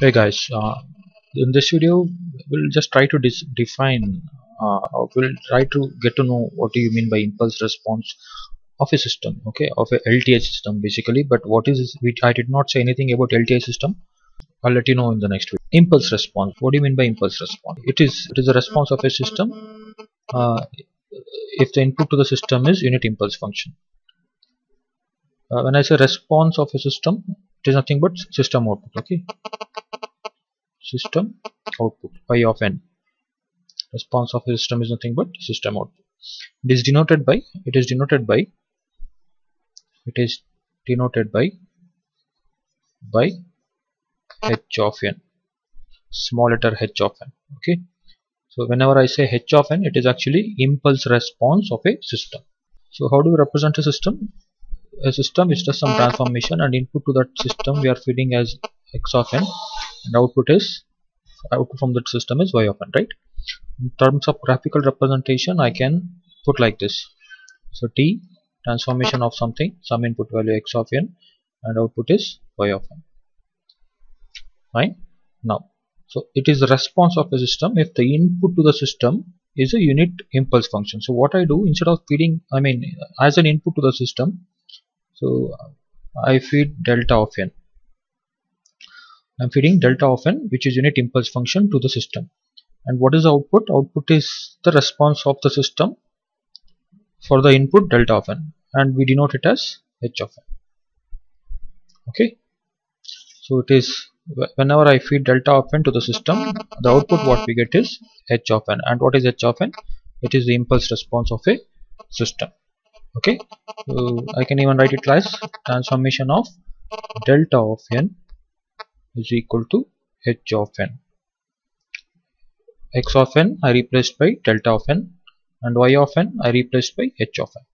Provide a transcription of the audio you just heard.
Hey guys, uh, in this video we'll just try to define uh, we'll try to get to know what do you mean by impulse response of a system okay of a LTI system basically. But what is this? I did not say anything about LTI system. I'll let you know in the next video. Impulse response. What do you mean by impulse response? It is it is a response of a system uh, if the input to the system is unit impulse function. Uh, when I say response of a system it is nothing but system output okay system output y of n. Response of a system is nothing but system output. It is denoted by it is denoted by it is denoted by by h of n. Small letter h of n okay? So whenever I say h of n it is actually impulse response of a system. So how do we represent a system? A system is just some transformation and input to that system we are feeding as x of n and output is output from that system is y of n right? In terms of graphical representation I can put like this. So t transformation of something some input value x of n and output is y of n. Fine? Now so it is the response of a system. If the input to the system is a unit impulse function so what I do instead of feeding I mean as an input to the system so I feed delta of n I'm feeding delta of n which is unit impulse function to the system. And what is the output? Output is the response of the system for the input delta of n. And we denote it as h of n. Okay? So it is whenever I feed delta of n to the system the output what we get is h of n. And what is h of n? It is the impulse response of a system. Okay? So I can even write it as transformation of delta of n is equal to h of n. X of n I replaced by delta of n and y of n I replaced by h of n